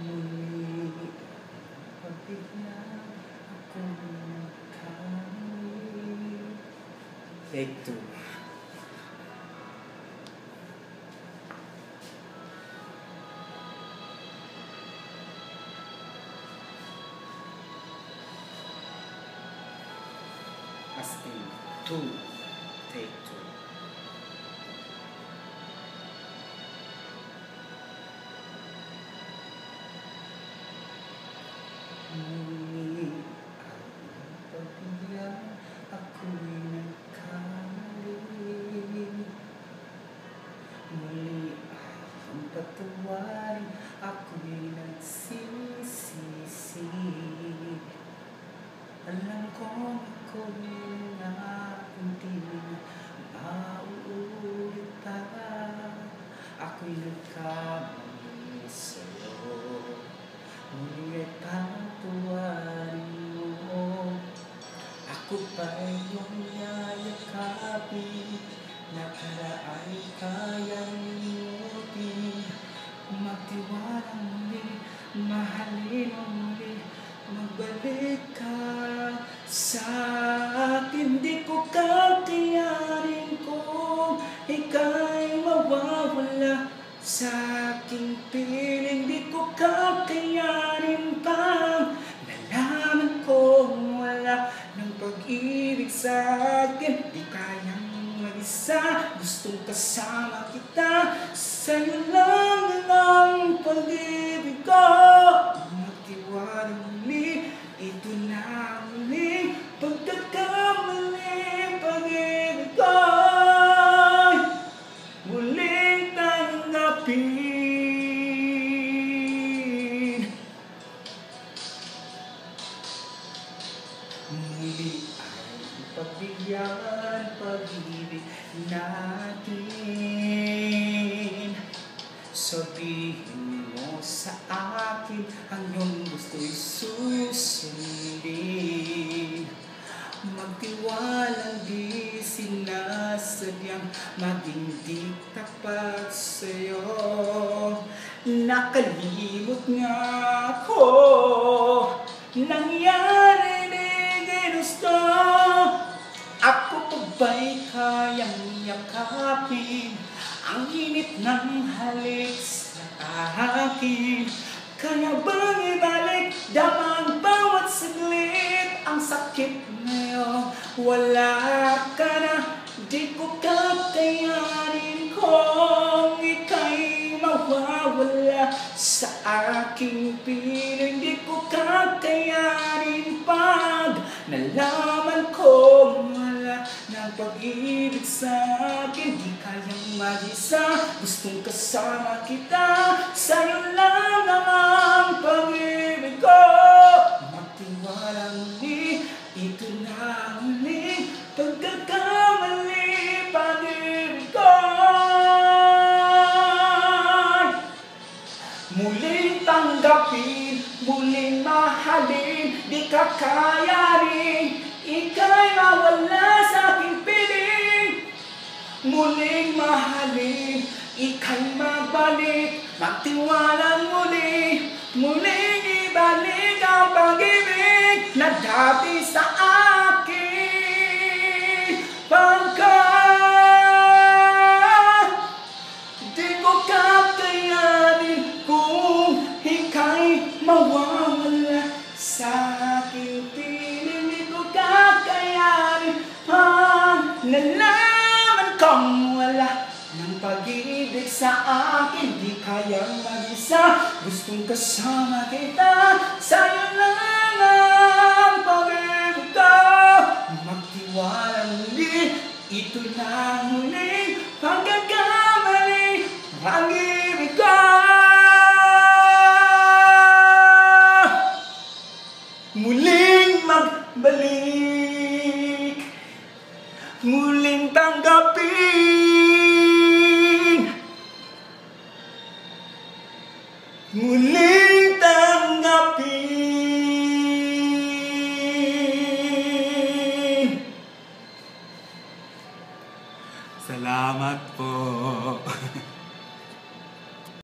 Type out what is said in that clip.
Muli Take two Asking two, take two. Ang pagbiyak ako'y nagkamali Muli ang patawarin ako'y Ako pa'y iyong yayakapin Nakaraan kayang limutin Magtiwala muli, mahalin mo muli Magbalik ka sa akin. Di ko kakayanin kung ika'y mawawala sa aking piling pag-ibig sa akin Di kayang mag-isa, gustong kasama kita. Sa'yo lang ang pag-ibig ko. Magtiwala muli, ito na muli. Pagkakamali, pag-ibig ko. Muling tanggapin. Muli pagbigyan pag-ibig natin. Sabihin mo sa akin ang iyong gusto'y susundin. Magtiwalang di sinasadyang maging di tapat sa'yo. Nakalimot nga ako ba'y kayang yakapin Ang init ng halik sa akin Kaya bang ibalik damang bawat saglit Ang sakit ngayon. Wala ka na Di ko kakayanin kung ika'y mawawala Sa aking piling. Di ko kakayanin pag Nalaman pag-ibig sa akin Di kayang mag-isa. Gustong kasama kita Sa'yo lang ang pag-ibig ko. Magtiwala muli Ito na muli. Pagkakamali Pag-ibig ko. Muling tanggapin, muling mahalin Di ka kayanin, ika'y mawala sa aking piling. Muling mahalin, ika'y mabalik. Magtiwala muli, muling ibalik ang pag-ibig Na dati sa akin. Pagkat Di ko kakayanin kung ika'y mawawala wala ng pag-ibig sa akin Di kayang mag-isa, gustong kasama kita Sa'yo lang ang pag-ibig Salamat po.